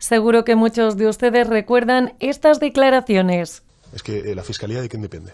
Seguro que muchos de ustedes recuerdan estas declaraciones. Es que eh, la Fiscalía de quién depende.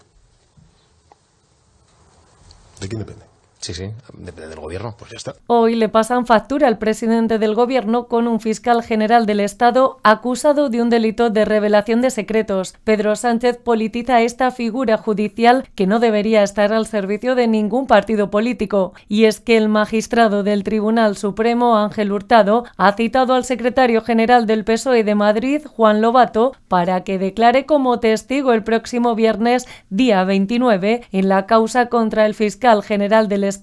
¿De quién depende? Sí, sí, depende del gobierno. Pues ya está. Hoy le pasan factura al presidente del gobierno con un fiscal general del Estado acusado de un delito de revelación de secretos. Pedro Sánchez politiza esta figura judicial que no debería estar al servicio de ningún partido político. Y es que el magistrado del Tribunal Supremo, Ángel Hurtado, ha citado al secretario general del PSOE de Madrid, Juan Lobato, para que declare como testigo el próximo viernes, día 29, en la causa contra el fiscal general del Estado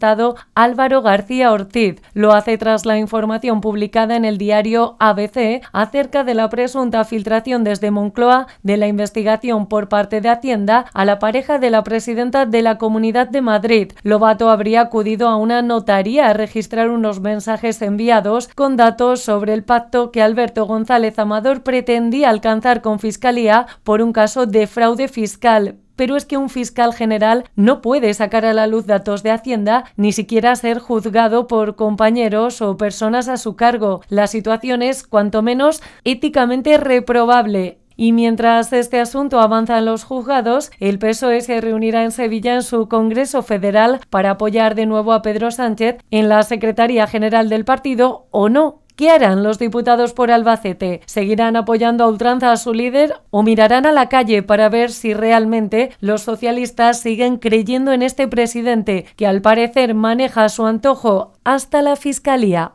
Álvaro García Ortiz. Lo hace tras la información publicada en el diario ABC acerca de la presunta filtración desde Moncloa de la investigación por parte de Hacienda a la pareja de la presidenta de la Comunidad de Madrid. Lobato habría acudido a una notaría a registrar unos mensajes enviados con datos sobre el pacto que Alberto González Amador pretendía alcanzar con Fiscalía por un caso de fraude fiscal pero es que un fiscal general no puede sacar a la luz datos de Hacienda ni siquiera ser juzgado por compañeros o personas a su cargo. La situación es, cuanto menos, éticamente reprobable. Y mientras este asunto avanza en los juzgados, el PSOE se reunirá en Sevilla en su Congreso Federal para apoyar de nuevo a Pedro Sánchez en la Secretaría General del partido o no. ¿Qué harán los diputados por Albacete? ¿Seguirán apoyando a ultranza a su líder o mirarán a la calle para ver si realmente los socialistas siguen creyendo en este presidente que al parecer maneja a su antojo hasta la Fiscalía?